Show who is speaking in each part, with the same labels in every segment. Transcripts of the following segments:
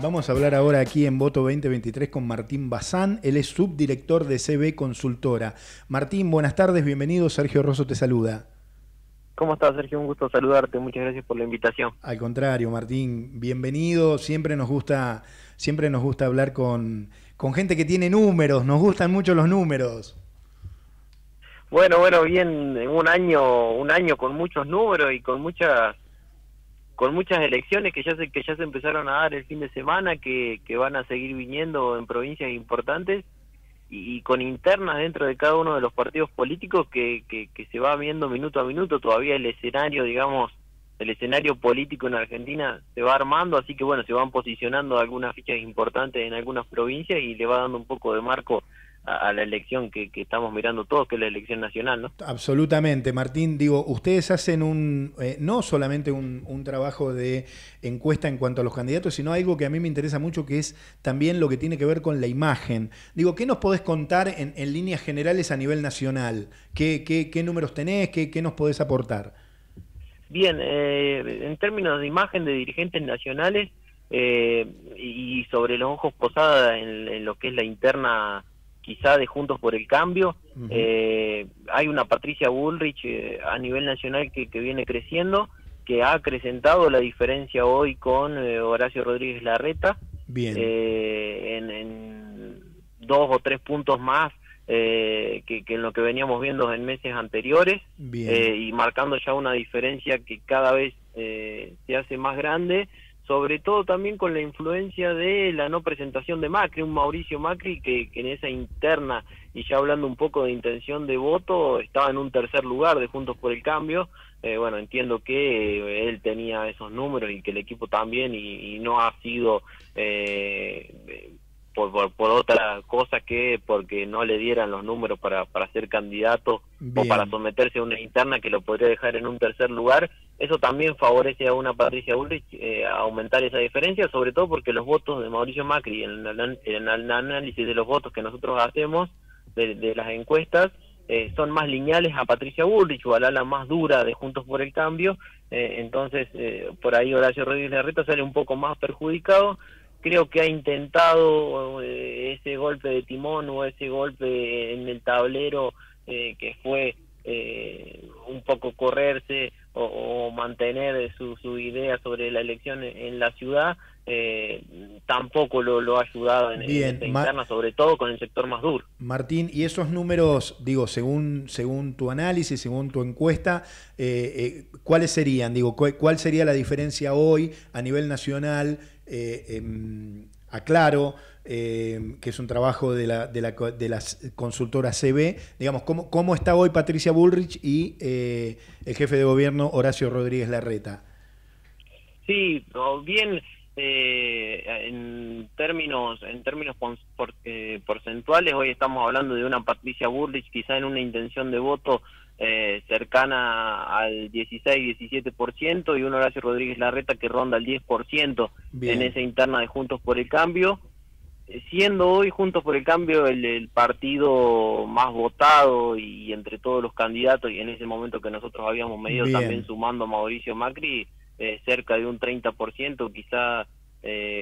Speaker 1: Vamos a hablar ahora aquí en Voto 2023 con Martín Bazán. Él es subdirector de CB Consultora. Martín, buenas tardes, bienvenido. Sergio Rosso te saluda.
Speaker 2: ¿Cómo estás, Sergio? Un gusto saludarte. Muchas gracias por la invitación.
Speaker 1: Al contrario, Martín, bienvenido. Siempre nos gusta, siempre nos gusta hablar con, con gente que tiene números. Nos gustan mucho los números.
Speaker 2: Bueno, bueno, bien, un año, un año con muchos números y con muchas con muchas elecciones que ya se que ya se empezaron a dar el fin de semana que, que van a seguir viniendo en provincias importantes y, con internas dentro de cada uno de los partidos políticos que, que, se va viendo minuto a minuto. Todavía el escenario digamos el escenario político en Argentina se va armando así que bueno se van posicionando algunas fichas importantes en algunas provincias y le va dando un poco de marco a, la elección que, estamos mirando todos, que es la elección nacional, ¿no?
Speaker 1: Absolutamente, Martín. Digo, ustedes hacen un, eh, no solamente un, trabajo de encuesta en cuanto a los candidatos, sino algo que a mí me interesa mucho, que es también lo que tiene que ver con la imagen. Digo, ¿qué nos podés contar en, líneas generales a nivel nacional? ¿Qué, qué, números tenés? ¿Qué, ¿Qué, nos podés aportar?
Speaker 2: Bien, eh, en términos de imagen de dirigentes nacionales eh, y sobre los ojos posadas en lo que es la interna quizá de Juntos por el Cambio. eh, hay una Patricia Bullrich eh, a nivel nacional que, que, viene creciendo, que ha acrecentado la diferencia hoy con eh, Horacio Rodríguez Larreta.
Speaker 1: Bien.
Speaker 2: Eh, en, en, dos o tres puntos más que, que, en lo que veníamos viendo en meses anteriores. y marcando ya una diferencia que cada vez se hace más grande sobre todo también con la influencia de la no presentación de Macri, un Mauricio Macri que, en esa interna, y ya hablando un poco de intención de voto, estaba en un tercer lugar de Juntos por el Cambio. Eh, bueno, entiendo que eh, él tenía esos números y que el equipo también, y, no ha sido eh, por, por, otra cosa que porque no le dieran los números para, para ser candidato o para someterse a una interna que lo podría dejar en un tercer lugar, eso también favorece a una Patricia Bullrich eh, a aumentar esa diferencia, sobre todo porque los votos de Mauricio Macri en el, análisis de los votos que nosotros hacemos de, las encuestas eh, son más lineales a Patricia Bullrich o a la más dura de Juntos por el Cambio, eh, entonces por ahí Horacio Rodríguez Larreta sale un poco más perjudicado, creo que ha intentado eh, ese golpe de timón o ese golpe en el tablero eh, que fue eh, un poco correrse o, mantener su, su, idea sobre la elección en, la ciudad, tampoco lo, ha ayudado en, en esta interna, sobre todo con el sector más duro.
Speaker 1: Martín, y esos números, digo, según, según tu análisis, según tu encuesta, ¿cuáles serían? Digo, ¿cuál sería la diferencia hoy a nivel nacional? Eh, aclaro, em, que es un trabajo de la, de la, de consultora CB, digamos, ¿cómo, cómo está hoy Patricia Bullrich y eh, el jefe de gobierno Horacio Rodríguez Larreta.
Speaker 2: Sí, bien, eh, en términos en términos eh, porcentuales, hoy estamos hablando de una Patricia Bullrich quizá en una intención de voto eh, cercana al 16-17% y un Horacio Rodríguez Larreta que ronda el 10% en esa interna de Juntos por el Cambio, eh, siendo hoy Juntos por el Cambio el, partido más votado y, entre todos los candidatos y en ese momento que nosotros habíamos medido también sumando a Mauricio Macri eh, cerca de un 30%, quizá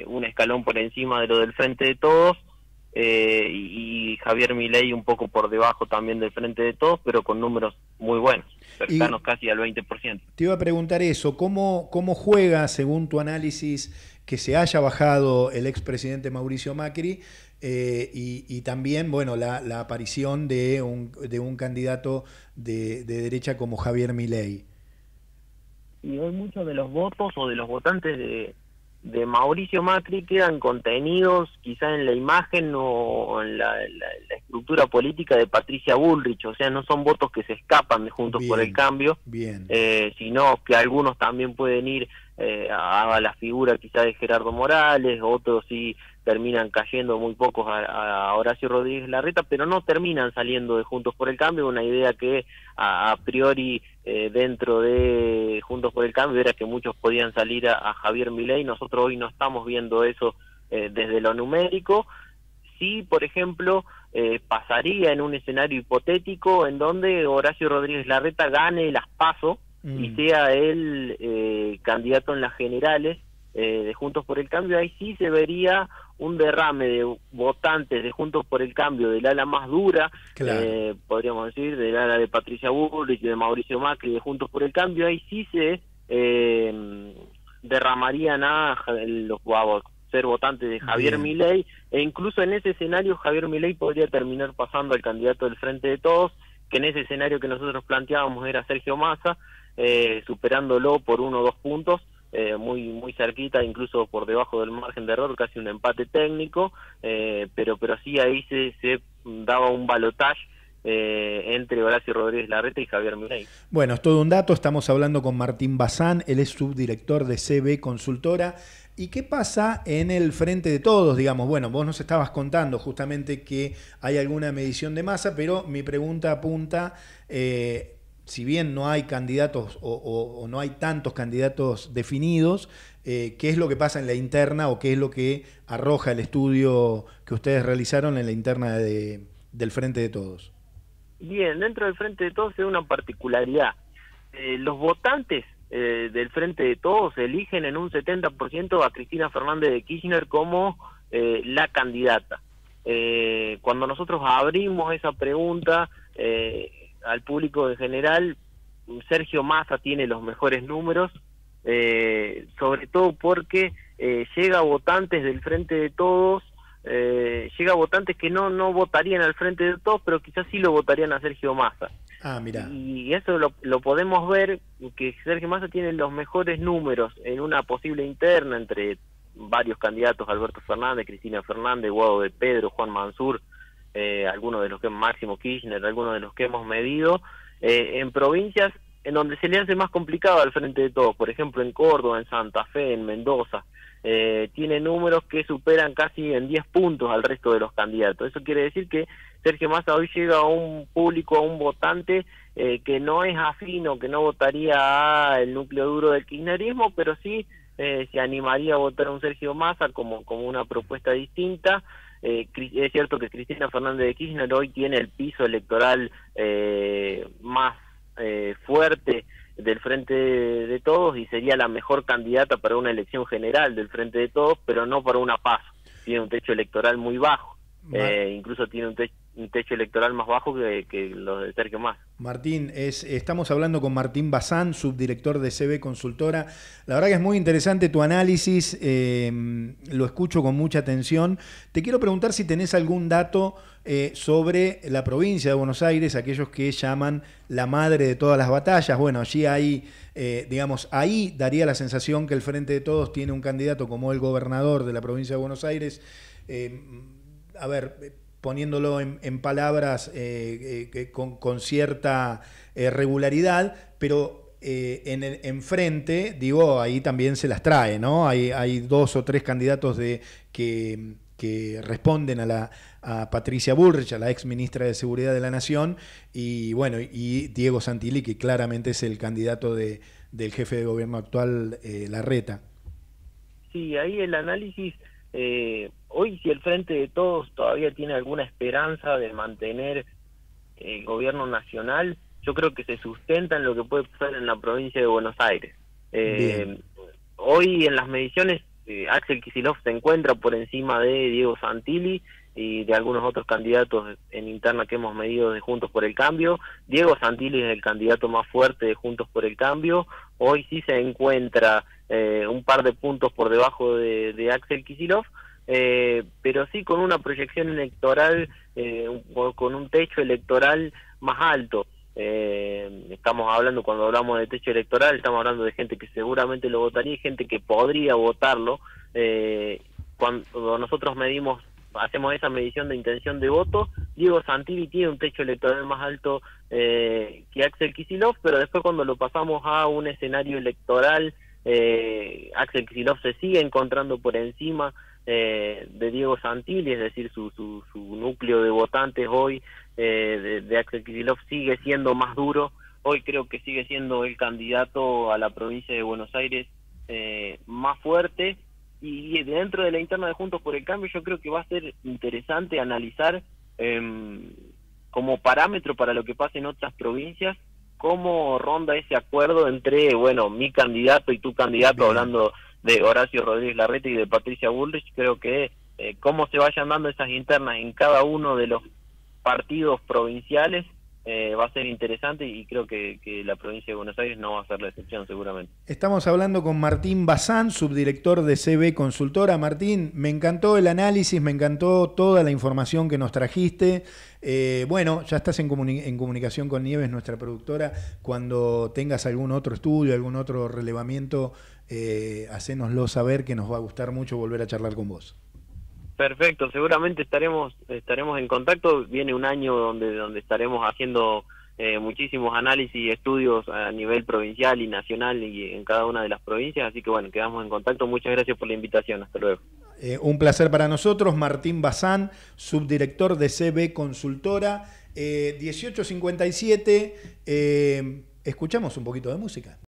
Speaker 2: un escalón por encima de lo del Frente de Todos eh, y, Javier Milei un poco por debajo también del frente de todos, pero con números muy buenos, cercanos casi al 20%.
Speaker 1: Te iba a preguntar eso, ¿cómo, cómo juega, según tu análisis, que se haya bajado el expresidente Mauricio Macri eh, y, también, bueno, la, aparición de un, de un candidato de, de derecha como Javier Milei?
Speaker 2: Y hoy muchos de los votos o de los votantes de, de Mauricio Macri quedan contenidos quizá en la imagen o en la, estructura política de Patricia Bullrich, o sea, no son votos que se escapan de Juntos por el Cambio,
Speaker 1: bien.
Speaker 2: Eh, sino que algunos también pueden ir eh, a, la figura quizá de Gerardo Morales, otros sí terminan cayendo muy pocos a, Horacio Rodríguez Larreta, pero no terminan saliendo de Juntos por el Cambio, una idea que a, priori eh, dentro de Juntos por el Cambio era que muchos podían salir a, Javier Milei, nosotros hoy no estamos viendo eso eh, desde lo numérico, sí, por ejemplo, eh, pasaría en un escenario hipotético en donde Horacio Rodríguez Larreta gane las PASO y mm. sea el candidato en las generales, eh, de Juntos por el Cambio, ahí sí se vería un derrame de votantes de Juntos por el Cambio del ala más dura, eh, podríamos decir, del ala de Patricia Bullrich, de Mauricio Macri, de Juntos por el Cambio, ahí sí se eh, derramarían a los a ser votantes de Javier Milei, e incluso en ese escenario Javier Milei podría terminar pasando al candidato del Frente de Todos, que en ese escenario que nosotros planteábamos era Sergio Massa, eh, superándolo por uno o dos puntos, eh, muy muy cerquita, incluso por debajo del margen de error, casi un empate técnico, eh, pero pero sí ahí se, se daba un balotaje eh, entre Horacio Rodríguez Larreta y Javier Milei.
Speaker 1: Bueno, es todo un dato, estamos hablando con Martín Bazán, él es subdirector de CB Consultora. ¿Y qué pasa en el frente de todos? Digamos, bueno, vos nos estabas contando justamente que hay alguna medición de masa, pero mi pregunta apunta, eh, si bien no hay candidatos o, no hay tantos candidatos definidos, eh, ¿qué es lo que pasa en la interna o qué es lo que arroja el estudio que ustedes realizaron en la interna del Frente de Todos?
Speaker 2: Bien, dentro del Frente de Todos hay una particularidad. Eh, los votantes eh, del Frente de Todos eligen en un 70% a Cristina Fernández de Kirchner como la candidata. cuando nosotros abrimos esa pregunta, al público en general, Sergio Massa tiene los mejores números, eh, sobre todo porque eh, llega a votantes del Frente de Todos, eh, llega a votantes que no, no votarían al Frente de Todos, pero quizás sí lo votarían a Sergio Massa.
Speaker 1: Ah, mira.
Speaker 2: Y eso lo, lo podemos ver, que Sergio Massa tiene los mejores números en una posible interna entre varios candidatos, Alberto Fernández, Cristina Fernández, Guado de Pedro, Juan Mansur, eh, algunos de los que Máximo Kirchner, algunos de los que hemos medido, eh, en provincias en donde se le hace más complicado al frente de todos, por ejemplo en Córdoba, en Santa Fe, en Mendoza, eh, tiene números que superan casi en 10 puntos al resto de los candidatos. Eso quiere decir que Sergio Massa hoy llega a un público, a un votante eh, que no es afino, que no votaría al núcleo duro del kirchnerismo, pero sí eh, se animaría a votar a un Sergio Massa como, como una propuesta distinta. Eh, es cierto que Cristina Fernández de Kirchner hoy tiene el piso electoral eh, más eh, fuerte del Frente de Todos y sería la mejor candidata para una elección general del Frente de Todos, pero no para una paz. Tiene un techo electoral muy bajo, incluso tiene un techo un techo electoral más bajo que, los de Sergio Más.
Speaker 1: Martín, es, estamos hablando con Martín Bazán, subdirector de CB Consultora. La verdad que es muy interesante tu análisis, eh, lo escucho con mucha atención. Te quiero preguntar si tenés algún dato eh, sobre la provincia de Buenos Aires, aquellos que llaman la madre de todas las batallas. Bueno, allí hay, eh, digamos, ahí daría la sensación que el Frente de Todos tiene un candidato como el gobernador de la provincia de Buenos Aires. a ver, poniéndolo en, palabras eh, eh, con, cierta eh, regularidad, pero en, enfrente, digo, ahí también se las trae, ¿no? Hay, hay dos o tres candidatos de, que, responden a, la, a Patricia Bullrich, a la ex ministra de Seguridad de la Nación, y bueno, y Diego Santilli, que claramente es el candidato de, del jefe de gobierno actual, Larreta.
Speaker 2: Sí, ahí el análisis eh, hoy si el Frente de Todos todavía tiene alguna esperanza de mantener el gobierno nacional, yo creo que se sustenta en lo que puede pasar en la provincia de Buenos Aires. Eh, hoy en las mediciones eh, Axel Kisilov se encuentra por encima de Diego Santilli y de algunos otros candidatos en interna que hemos medido de Juntos por el Cambio. Diego Santilli es el candidato más fuerte de Juntos por el Cambio. Hoy sí se encuentra eh, un par de puntos por debajo de, Axel Kisilov, eh, pero sí con una proyección electoral, eh, con un techo electoral más alto. estamos hablando, cuando hablamos de techo electoral, estamos hablando de gente que seguramente lo votaría y gente que podría votarlo. cuando nosotros medimos hacemos esa medición de intención de voto, Diego Santilli tiene un techo electoral más alto que Axel Kisilov, pero después cuando lo pasamos a un escenario electoral eh, Axel Kicillof se sigue encontrando por encima eh, de Diego Santilli, es decir, su, su, núcleo de votantes hoy eh, de, Axel Kicillof sigue siendo más duro. Hoy creo que sigue siendo el candidato a la provincia de Buenos Aires eh, más fuerte y dentro de la interna de Juntos por el Cambio yo creo que va a ser interesante analizar em, como parámetro para lo que pasa en otras provincias cómo ronda ese acuerdo entre, bueno, mi candidato y tu candidato, hablando de Horacio Rodríguez Larrete y de Patricia Bullrich, creo que eh, cómo se vayan dando esas internas en cada uno de los partidos provinciales eh, va a ser interesante y creo que, la provincia de Buenos Aires no va a ser la excepción seguramente.
Speaker 1: Estamos hablando con Martín Bazán, subdirector de CB Consultora. Martín, me encantó el análisis, me encantó toda la información que nos trajiste. Eh, bueno, ya estás en, comunicación con Nieves, nuestra productora. Cuando tengas algún otro estudio, algún otro relevamiento, eh, hacénoslo saber que nos va a gustar mucho volver a charlar con vos.
Speaker 2: Perfecto, seguramente estaremos estaremos en contacto. Viene un año donde donde estaremos haciendo eh, muchísimos análisis y estudios a nivel provincial y nacional y en cada una de las provincias. Así que bueno, quedamos en contacto. Muchas gracias por la invitación. Hasta luego.
Speaker 1: Eh, un placer para nosotros. Martín Bazán, subdirector de CB Consultora. 1857. Eh, escuchamos un poquito de música.